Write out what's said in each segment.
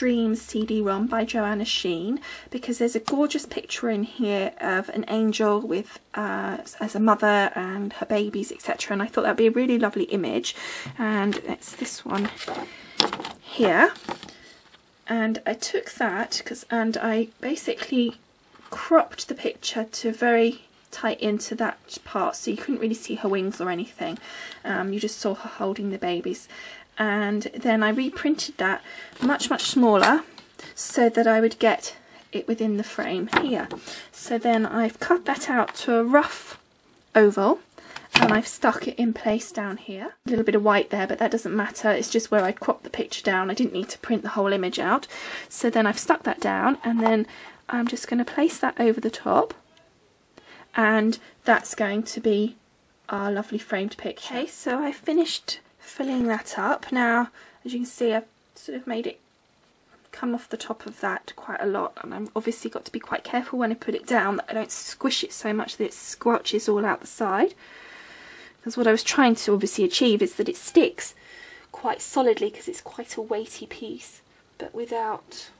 Dreams CD-ROM by Joanna Sheen because there's a gorgeous picture in here of an angel with uh, as a mother and her babies etc and I thought that'd be a really lovely image. And it's this one here. And I took that because and I basically cropped the picture to very tight into that part so you couldn't really see her wings or anything um, you just saw her holding the babies and then I reprinted that much much smaller so that I would get it within the frame here so then I've cut that out to a rough oval and I've stuck it in place down here. A little bit of white there, but that doesn't matter. It's just where I cropped the picture down. I didn't need to print the whole image out. So then I've stuck that down and then I'm just going to place that over the top and that's going to be our lovely framed picture. Okay, so I finished filling that up. Now, as you can see, I've sort of made it come off the top of that quite a lot and I'm obviously got to be quite careful when I put it down that I don't squish it so much that it squelches all out the side because what I was trying to obviously achieve is that it sticks quite solidly because it's quite a weighty piece but without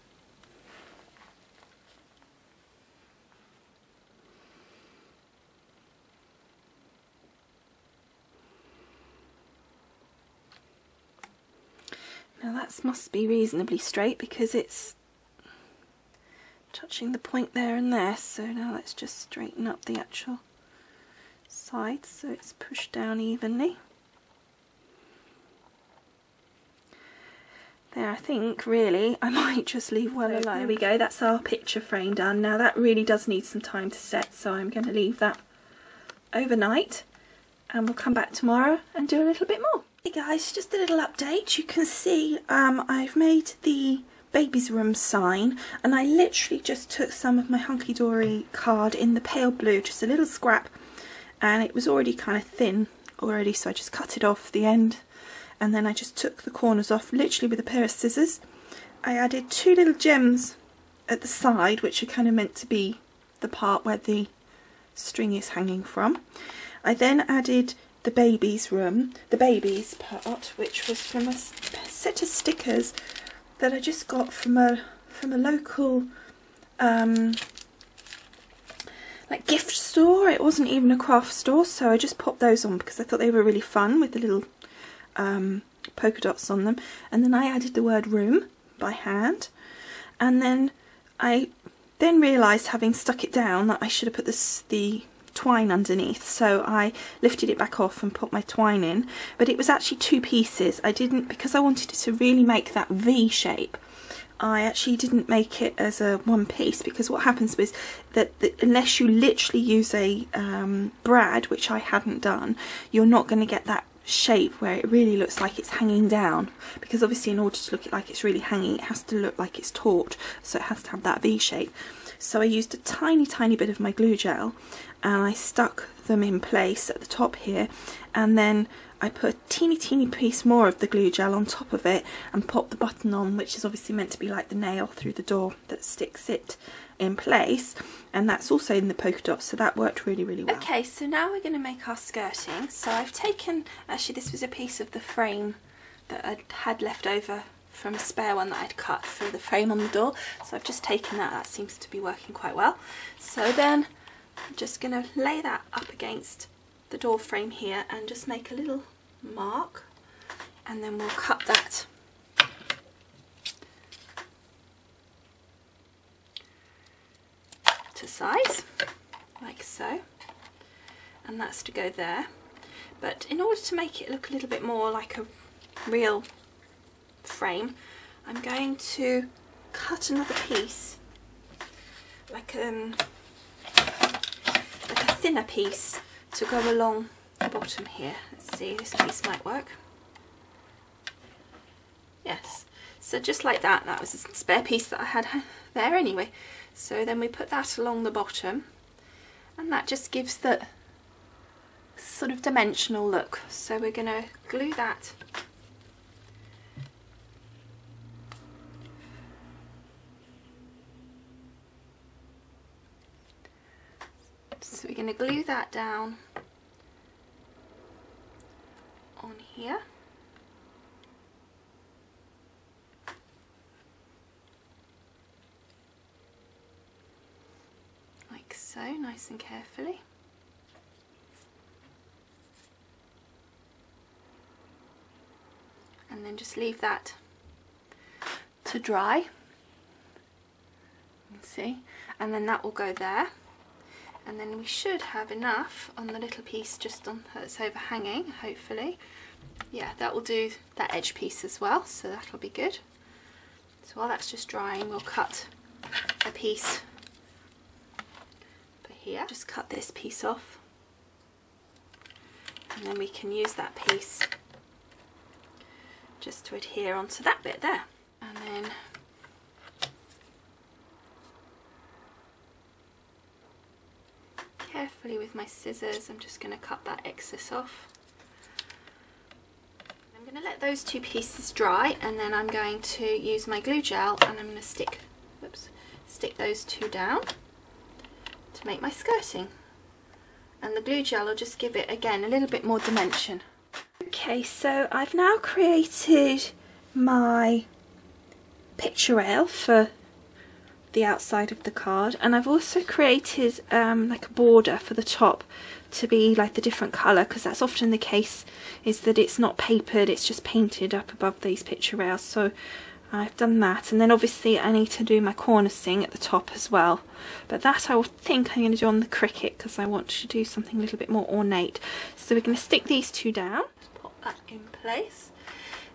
Now that must be reasonably straight because it's touching the point there and there. So now let's just straighten up the actual side so it's pushed down evenly. There, I think really I might just leave well alone. There we go, that's our picture frame done. Now that really does need some time to set, so I'm going to leave that overnight and we'll come back tomorrow and do a little bit more. Hey guys, just a little update. You can see um, I've made the baby's room sign and I literally just took some of my Hunky Dory card in the pale blue, just a little scrap and it was already kind of thin already so I just cut it off the end and then I just took the corners off literally with a pair of scissors. I added two little gems at the side which are kind of meant to be the part where the string is hanging from. I then added the baby's room, the baby's part, which was from a set of stickers that I just got from a from a local um, like gift store. It wasn't even a craft store, so I just popped those on because I thought they were really fun with the little um, polka dots on them. And then I added the word room by hand, and then I then realised, having stuck it down, that I should have put this the twine underneath so I lifted it back off and put my twine in. But it was actually two pieces. I didn't because I wanted it to really make that V shape I actually didn't make it as a one piece because what happens is that unless you literally use a um, brad which I hadn't done you're not going to get that shape where it really looks like it's hanging down. Because obviously in order to look like it's really hanging it has to look like it's taut so it has to have that V shape so I used a tiny tiny bit of my glue gel and I stuck them in place at the top here and then I put a teeny teeny piece more of the glue gel on top of it and popped the button on which is obviously meant to be like the nail through the door that sticks it in place and that's also in the polka dots so that worked really really well. Okay so now we're going to make our skirting so I've taken actually this was a piece of the frame that I had left over from a spare one that I'd cut for the frame on the door. So I've just taken that that seems to be working quite well. So then I'm just going to lay that up against the door frame here and just make a little mark and then we'll cut that. To size like so. And that's to go there. But in order to make it look a little bit more like a real frame I'm going to cut another piece like um like a thinner piece to go along the bottom here. Let's see, this piece might work. Yes, so just like that, that was a spare piece that I had there anyway. So then we put that along the bottom and that just gives the sort of dimensional look. So we're going to glue that going to glue that down on here. Like so, nice and carefully. And then just leave that to dry. See? And then that will go there. And then we should have enough on the little piece just on that's overhanging, hopefully. Yeah, that will do that edge piece as well, so that'll be good. So while that's just drying, we'll cut a piece for here. Just cut this piece off. And then we can use that piece just to adhere onto that bit there. And then carefully with my scissors, I'm just going to cut that excess off. I'm going to let those two pieces dry and then I'm going to use my glue gel and I'm going to stick, whoops, stick those two down to make my skirting. And the glue gel will just give it, again, a little bit more dimension. Okay, so I've now created my picture rail for the outside of the card. And I've also created um, like a border for the top to be like the different colour because that's often the case is that it's not papered it's just painted up above these picture rails. So I've done that. And then obviously I need to do my cornicing at the top as well. But that I think I'm going to do on the Cricut because I want to do something a little bit more ornate. So we're going to stick these two down. Pop that in place.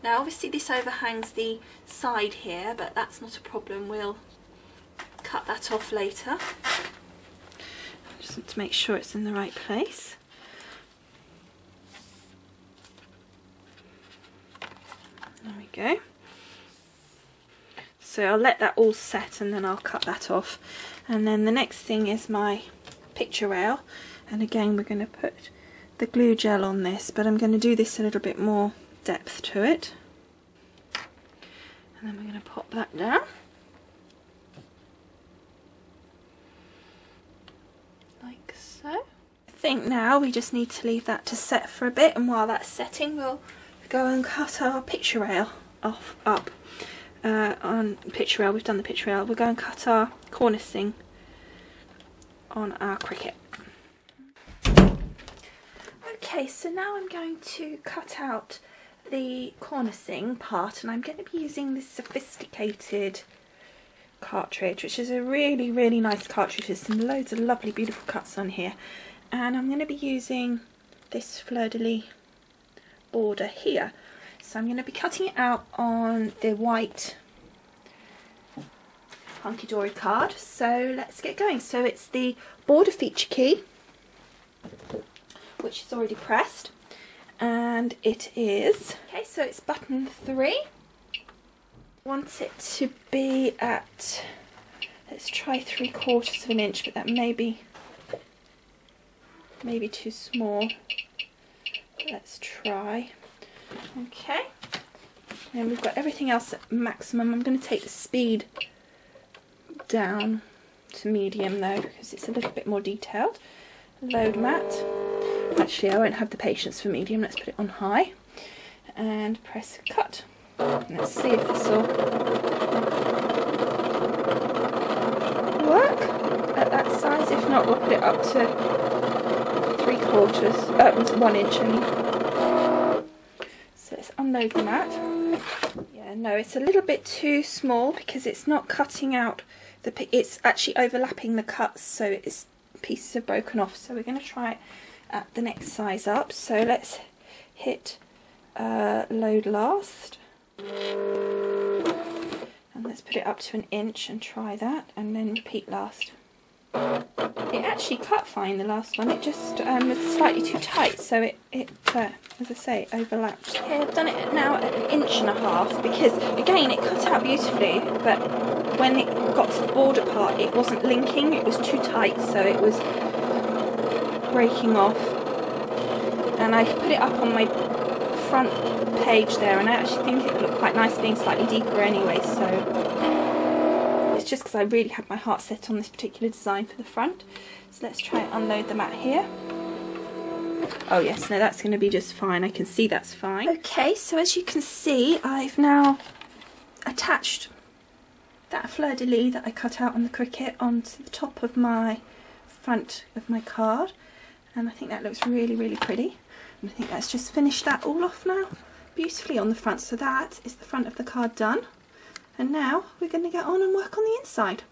Now obviously this overhangs the side here but that's not a problem. We'll cut that off later. Just want to make sure it's in the right place. There we go. So I'll let that all set and then I'll cut that off. And then the next thing is my picture rail. And again, we're going to put the glue gel on this, but I'm going to do this a little bit more depth to it. And then we're going to pop that down. Think now we just need to leave that to set for a bit and while that's setting we'll go and cut our picture rail off up uh, on picture rail, we've done the picture rail, we'll go and cut our cornicing on our Cricut. Okay, so now I'm going to cut out the cornicing part and I'm going to be using this sophisticated cartridge which is a really really nice cartridge there's some loads of lovely beautiful cuts on here and I'm going to be using this fleur-de-lis border here. So I'm going to be cutting it out on the white Hunky Dory card. So let's get going. So it's the border feature key, which is already pressed. And it is, okay, so it's button three. Want it to be at, let's try three quarters of an inch, but that may be maybe too small. Let's try. Okay. And we've got everything else at maximum. I'm going to take the speed down to medium though because it's a little bit more detailed. Load mat. Actually I won't have the patience for medium. Let's put it on high. And press cut. Let's see if this will work at that size. If not, we'll put it up to three quarters, uh, one inch so let's unload the mat. Yeah, no, it's a little bit too small because it's not cutting out the, it's actually overlapping the cuts so it's pieces are broken off. So we're going to try it at the next size up. So let's hit uh, load last. And let's put it up to an inch and try that and then repeat last. It actually cut fine, the last one. It just um, was slightly too tight, so it, it uh, as I say, overlapped. Okay, I've done it now at an inch and a half because, again, it cut out beautifully, but when it got to the border part, it wasn't linking. It was too tight, so it was breaking off. And I put it up on my front page there, and I actually think it looked quite nice being slightly deeper anyway, so it's just because I really had my heart set on this particular design for the front. So let's try and unload the mat here. Oh yes, no that's going to be just fine. I can see that's fine. Okay, so as you can see, I've now attached that fleur-de-lis that I cut out on the Cricut onto the top of my front of my card and I think that looks really really pretty I think let's just finish that all off now. Beautifully on the front. So that is the front of the card done. And now we're going to get on and work on the inside